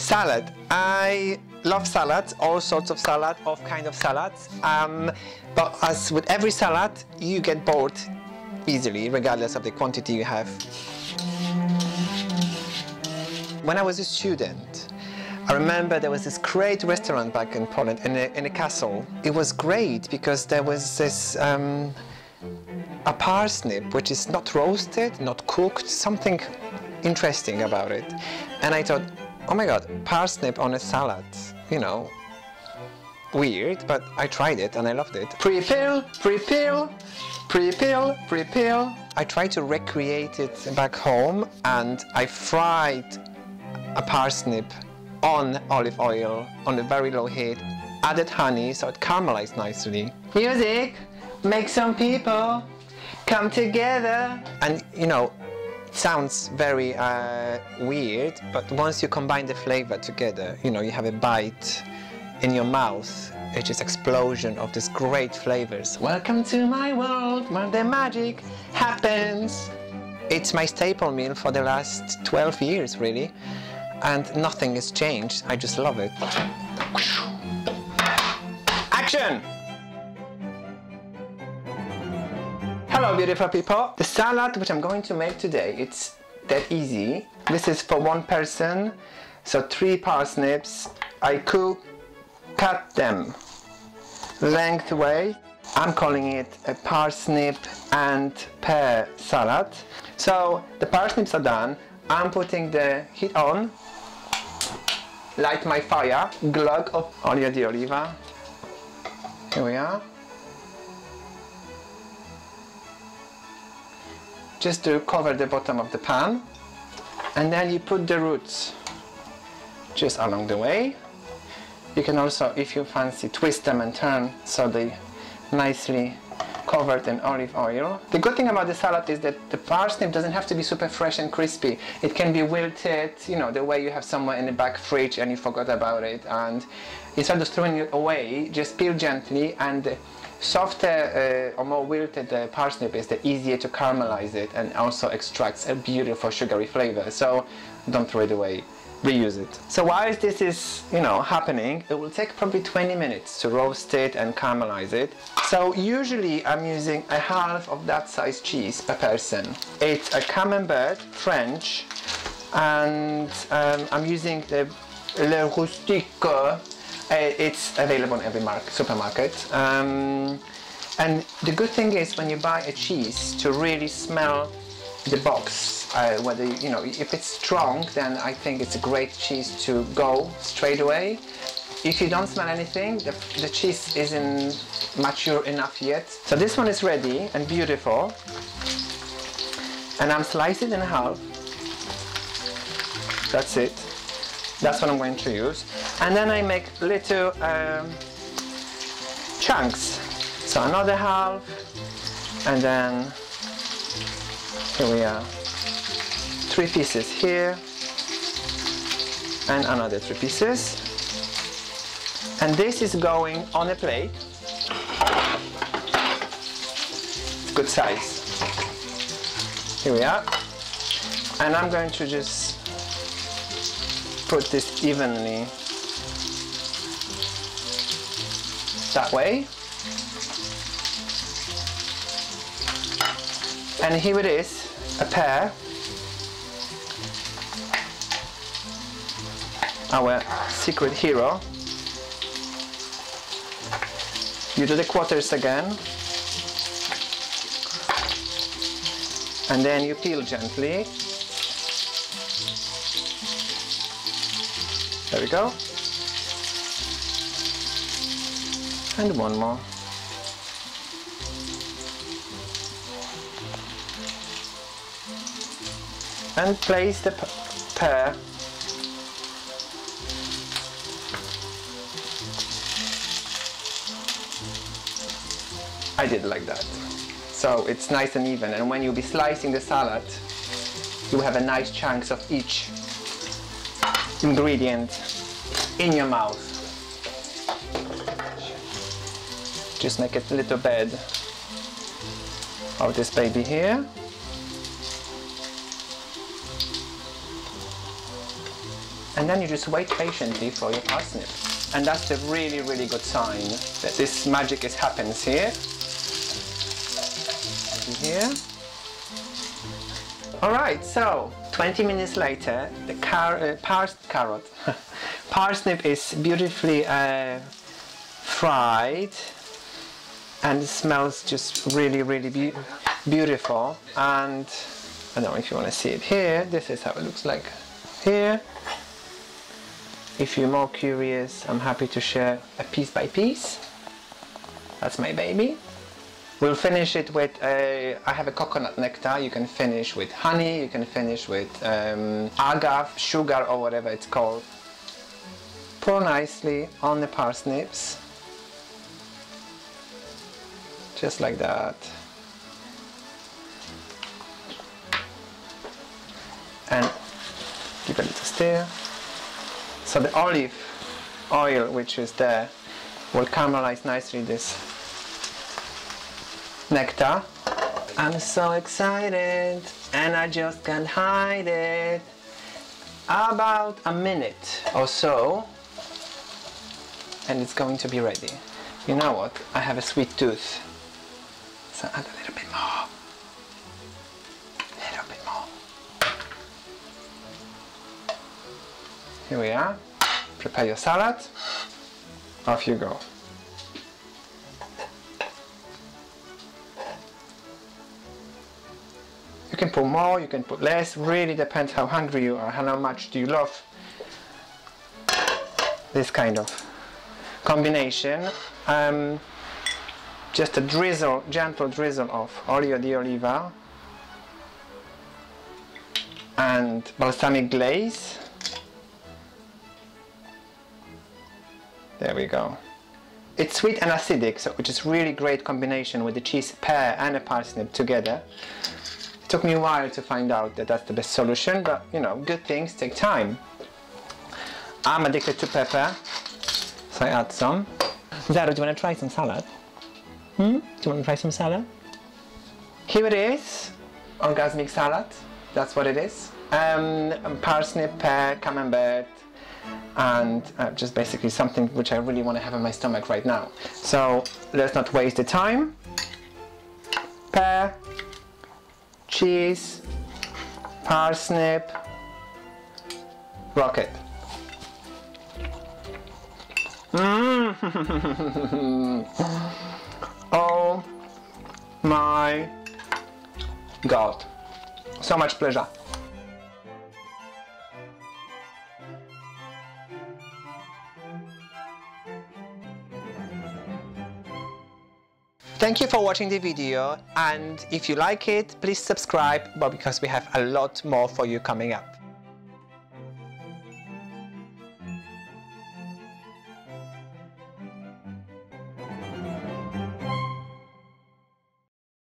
Salad. I love salads, all sorts of salad, all kind of salads. Um, but as with every salad, you get bored easily, regardless of the quantity you have. When I was a student, I remember there was this great restaurant back in Poland, in a, in a castle. It was great because there was this um, a parsnip which is not roasted, not cooked, something interesting about it. And I thought, oh my god, parsnip on a salad, you know, weird, but I tried it and I loved it. Pre-pill, pre-pill, pre-pill, pre-pill. I tried to recreate it back home and I fried a parsnip on olive oil on a very low heat, added honey so it caramelized nicely. Music, make some people come together. And you know, sounds very uh, weird, but once you combine the flavor together, you know, you have a bite in your mouth. It's explosion of these great flavors. Welcome to my world where the magic happens. It's my staple meal for the last 12 years, really and nothing has changed. I just love it. Action! Hello beautiful people. The salad which I'm going to make today, it's that easy. This is for one person. So three parsnips. I cook, cut them lengthway. I'm calling it a parsnip and pear salad. So the parsnips are done. I'm putting the heat on light my fire, glug of olio di oliva. Here we are. Just to cover the bottom of the pan. And then you put the roots just along the way. You can also, if you fancy, twist them and turn so they nicely covered in olive oil. The good thing about the salad is that the parsnip doesn't have to be super fresh and crispy. It can be wilted, you know, the way you have somewhere in the back fridge and you forgot about it. And instead of throwing it away, just peel gently and softer uh, or more wilted the parsnip is, the easier to caramelize it and also extracts a beautiful sugary flavor. So don't throw it away reuse it. So while this is, you know, happening, it will take probably 20 minutes to roast it and caramelize it. So usually I'm using a half of that size cheese per person. It's a camembert French and um, I'm using the Le Rustique. Uh, it's available in every market, supermarket. Um, and the good thing is when you buy a cheese to really smell the box. Uh, whether you know if it's strong, then I think it's a great cheese to go straight away. If you don't smell anything, the, the cheese isn't mature enough yet. So this one is ready and beautiful. And I'm slicing it in half. That's it. That's what I'm going to use. And then I make little um, chunks. So another half, and then here we are. Three pieces here and another three pieces. And this is going on a plate. Good size. Here we are. And I'm going to just put this evenly that way and here it is a pear, our secret hero. You do the quarters again, and then you peel gently. There we go. And one more. And place the pear I did like that. So it's nice and even and when you'll be slicing the salad you have a nice chunks of each ingredient in your mouth. Just make a little bed of this baby here. And then you just wait patiently for your parsnip. And that's a really, really good sign that this magic is happens here. Here. All right, so 20 minutes later, the car uh, parsed carrot, parsnip is beautifully uh, fried and it smells just really, really be beautiful. And I don't know if you want to see it here. This is how it looks like here. If you're more curious, I'm happy to share a piece by piece. That's my baby. We'll finish it with, a, I have a coconut nectar, you can finish with honey, you can finish with um, agave, sugar or whatever it's called. Pour nicely on the parsnips. Just like that. And give a little stir. So the olive oil which is there will caramelize nicely this nectar. I'm so excited and I just can't hide it. About a minute or so and it's going to be ready. You know what? I have a sweet tooth. So add a little bit more. Here we are. Prepare your salad. Off you go. You can put more, you can put less, really depends how hungry you are, how much do you love this kind of combination. Um, just a drizzle, gentle drizzle of olio di oliva and balsamic glaze. There we go. It's sweet and acidic, so which is really great combination with the cheese pear and a parsnip together. It took me a while to find out that that's the best solution, but you know, good things take time. I'm addicted to pepper, so I add some. Zaro, do you want to try some salad? Hmm? Do you want to try some salad? Here it is, orgasmic salad. That's what it is. Um, parsnip, pear, camembert, and uh, just basically something which I really want to have in my stomach right now. So let's not waste the time. Pear, cheese, parsnip, rocket. Mmm. oh my god. So much pleasure. Thank you for watching the video and if you like it, please subscribe because we have a lot more for you coming up.